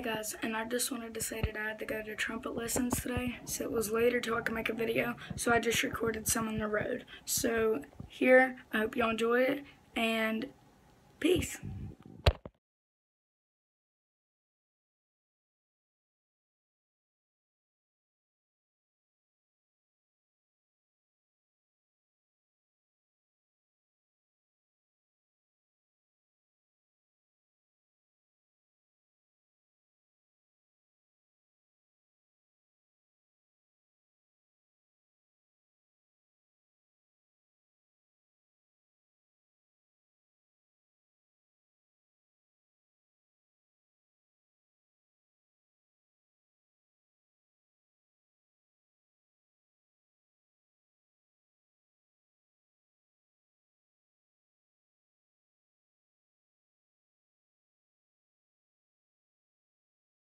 Hey guys, and I just wanted to say that I had to go to trumpet lessons today, so it was later till I could make a video, so I just recorded some on the road. So here, I hope y'all enjoy it, and peace.